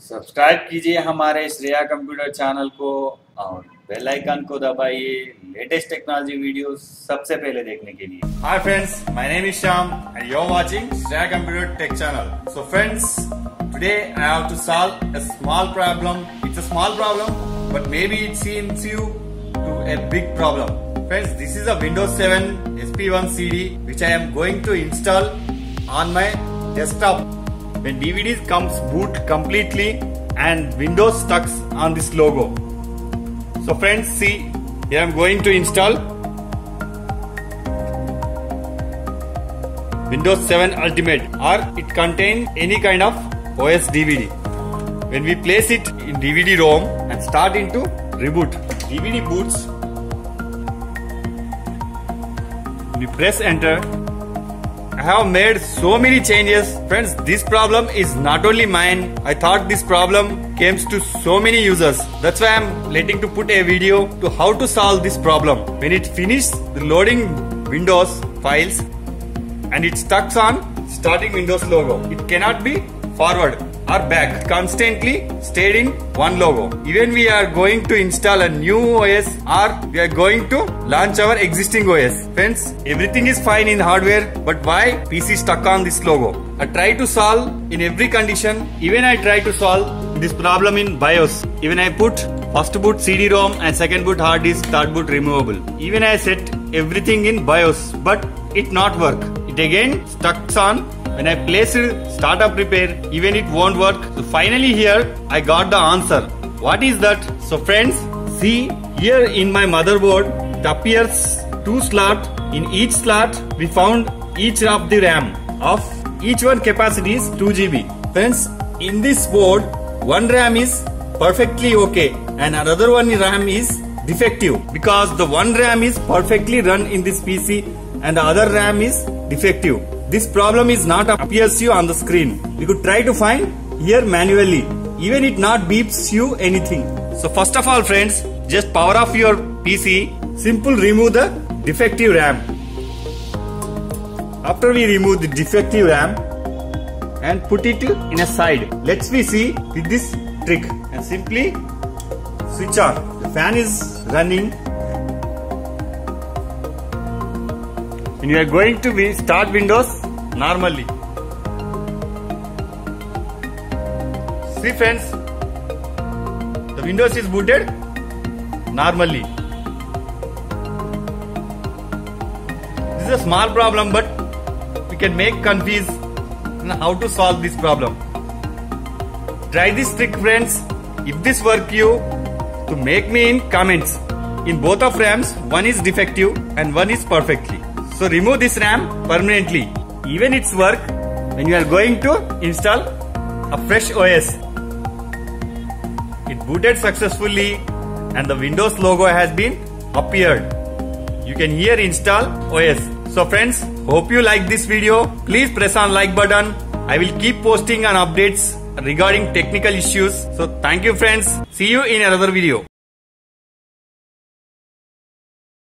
Subscribe कीजिए हमारे Shreya computer channel को और बेल आइकन को दबाइए, लेटेस्ट टेक्नोलॉजी वीडियो सबसे पहले देखने के लिए। Hi friends my name is Shyam and you are watching Shreya computer tech channel so friends today I have to solve a small problem it's a small problem but may be it seems you to a big problem friends this is a Windows 7 SP one CD which I am going to install on my desktop When DVDs comes boot completely and Windows stuck on this logo. So friends, see, here I am going to install Windows 7 Ultimate or it contains any kind of OS DVD. When we place it in DVD ROM and start into reboot, DVD boots. We press enter. I have made so many changes. Friends, this problem is not only mine. I thought this problem came to so many users. That's why I'm letting to put a video to how to solve this problem. When it finishes the loading Windows files, and it stuck on starting Windows logo. It cannot be forward or back. Constantly stayed in one logo. Even we are going to install a new OS or we are going to launch our existing OS. Friends, everything is fine in hardware, but why PC stuck on this logo? I try to solve in every condition. Even I try to solve this problem in BIOS. Even I put first boot CD-ROM and second boot hard disk, third boot removable. Even I set everything in BIOS, but it not work. It again stuck on when I placed startup repair, even it won't work. So finally here I got the answer. What is that? So friends, see here in my motherboard, it appears two slot. In each slot, we found each of the RAM of each one capacity is 2 GB. Friends, in this board, one RAM is perfectly okay and another one RAM is defective because the one RAM is perfectly run in this PC and the other RAM is defective. This problem is not appears you on the screen. We could try to find here manually. Even it not beeps you anything. So first of all friends, just power off your PC. Simple remove the defective RAM. After we remove the defective RAM and put it in a side. Let's we see with this trick and simply switch on. The fan is running and you are going to be start Windows normally. See friends, the Windows is booted normally. This is a small problem but we can make confuse how to solve this problem. Try this trick friends. If this work you, to make me in comments. In both of RAMs, one is defective and one is perfectly. So remove this RAM permanently. Even its work when you are going to install a fresh OS. It booted successfully and the Windows logo has been appeared. You can here install OS. So friends, hope you like this video. Please press on like button. I will keep posting on updates regarding technical issues. So thank you friends. See you in another video.